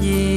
nhiên